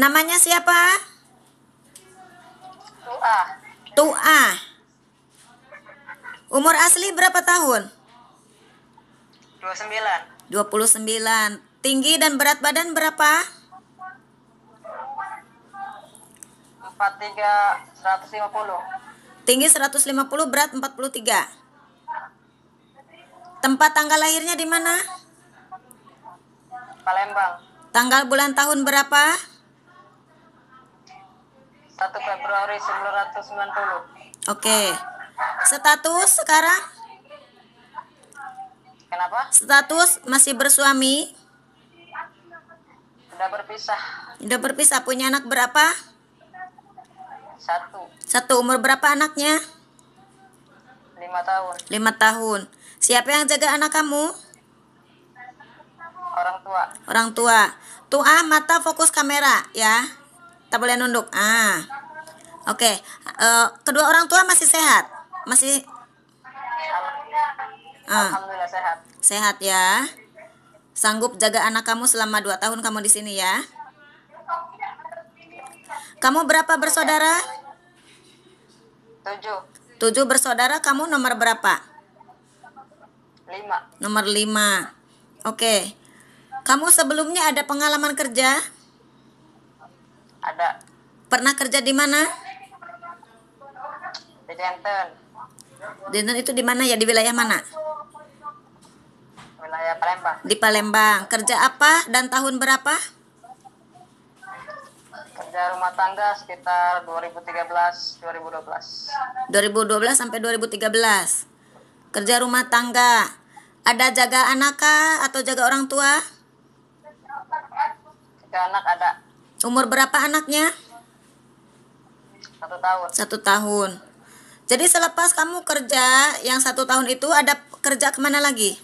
Namanya siapa? Tua. Tua. Umur asli berapa tahun? 29. 29. Tinggi dan berat badan berapa? 43 150. Tinggi 150, berat 43. Tempat tanggal lahirnya di mana? Palembang. Tanggal bulan tahun berapa? 1 Februari 1990. Oke. Status sekarang? Kenapa? Status masih bersuami? Sudah berpisah. Udah berpisah, punya anak berapa? Satu. Satu, umur berapa anaknya? Lima tahun. Lima tahun. Siapa yang jaga anak kamu? Orang tua. Orang tua. Tua mata fokus kamera ya. Tak boleh nunduk. Ah. Oke. Eh, kedua orang tua masih sehat. Masih ah, Alhamdulillah sehat. sehat ya. Sanggup jaga anak kamu selama 2 tahun kamu di sini ya. Kamu berapa bersaudara? Tujuh. Tujuh bersaudara, kamu nomor berapa? Lima. Nomor 5. Oke. Kamu sebelumnya ada pengalaman kerja? Ada. Pernah kerja di mana? Di Jenten. Dan itu di mana ya? Di wilayah mana? Wilayah Palembang. Di Palembang. Kerja apa dan tahun berapa? Kerja rumah tangga sekitar 2013 2012. 2012 sampai 2013. Kerja rumah tangga. Ada jaga anak kah atau jaga orang tua? Tiga anak ada. Umur berapa anaknya? Satu tahun. Satu tahun. Jadi selepas kamu kerja yang satu tahun itu ada kerja ke mana lagi?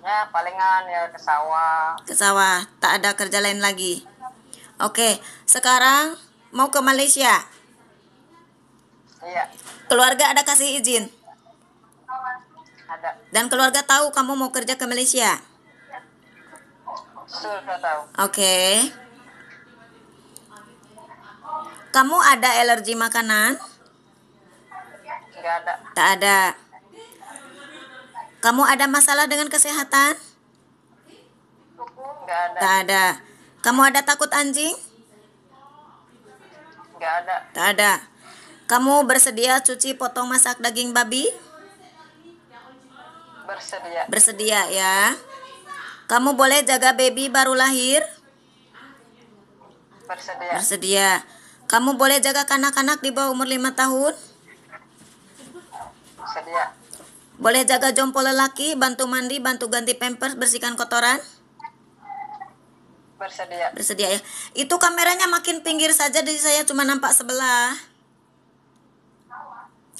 Ya palingan ya ke sawah. Ke sawah. Tak ada kerja lain lagi. Oke, sekarang mau ke Malaysia. Iya. Keluarga ada kasih izin. Ada. Dan keluarga tahu kamu mau kerja ke Malaysia. Sudah tahu. Oke. Kamu ada alergi makanan? Enggak ada. Tak ada. Kamu ada masalah dengan kesehatan? Enggak ada. Tak ada. Kamu ada takut anjing? Enggak ada. Tak ada. Kamu bersedia cuci potong masak daging babi? Bersedia. Bersedia ya. Kamu boleh jaga baby baru lahir? Bersedia. Bersedia. Kamu boleh jaga kanak-kanak di bawah umur 5 tahun? Bersedia. Boleh jaga jompo lelaki, bantu mandi, bantu ganti pampers, bersihkan kotoran? Bersedia. Bersedia ya. Itu kameranya makin pinggir saja jadi saya cuma nampak sebelah.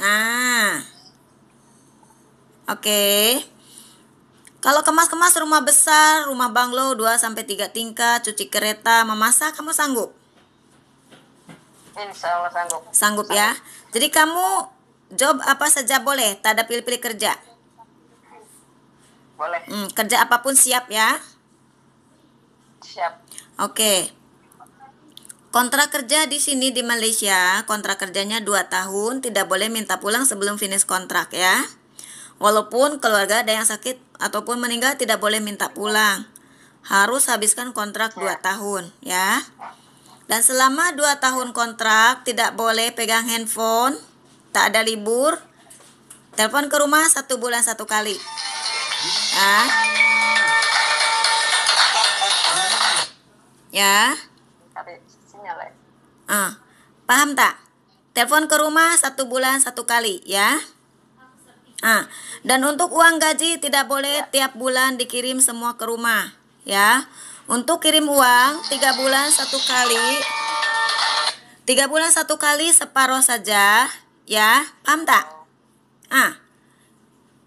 Ah. Oke. Kalau kemas-kemas rumah besar, rumah banglo 2 sampai 3 tingkat, cuci kereta, memasak kamu sanggup? Insya Allah sanggup. Sanggup ya. Jadi kamu job apa saja boleh, tak ada pilih-pilih kerja. Boleh. Hmm, kerja apa pun siap ya. Siap. Oke. Kontrak kerja di sini di Malaysia, kontrak kerjanya 2 tahun, tidak boleh minta pulang sebelum finish kontrak ya. Walaupun keluarga ada yang sakit ataupun meninggal tidak boleh minta pulang. Harus habiskan kontrak 2 tahun ya. Dan selama 2 tahun kontrak tidak boleh pegang handphone, tak ada libur. Telepon ke rumah satu bulan satu kali. Ya. Ya. Ya. Ah, paham tak? Telepon ke rumah satu bulan satu kali ya. Ah, dan untuk uang gaji tidak boleh tiap bulan dikirim semua ke rumah ya. Untuk kirim uang tiga bulan satu kali. Tiga bulan satu kali separuh saja ya. Paham tak? Ah.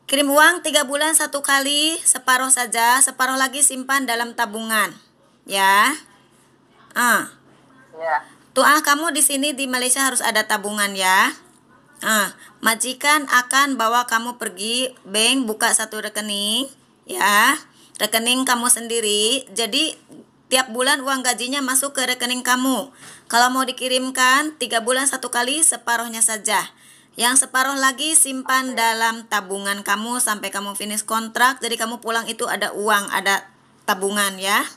Kirim uang tiga bulan satu kali separuh saja, separuh lagi simpan dalam tabungan. Ya. Ah. Ya. Tuh ah kamu di sini di Malaysia harus ada tabungan ya. Ah, majikan akan bawa kamu pergi bank buka satu rekening ya. Rekening kamu sendiri. Jadi tiap bulan uang gajinya masuk ke rekening kamu. Kalau mau dikirimkan tiga bulan satu kali separuhnya saja. Yang separuh lagi simpan dalam tabungan kamu sampai kamu finish kontrak. Jadi kamu pulang itu ada uang, ada tabungan ya.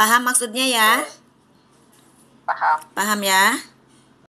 Paham maksudnya ya? Paham. Paham ya?